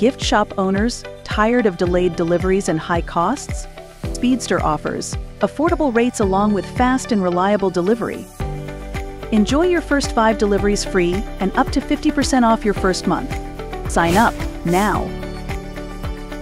Gift shop owners, tired of delayed deliveries and high costs? Speedster offers affordable rates along with fast and reliable delivery. Enjoy your first five deliveries free and up to 50% off your first month. Sign up now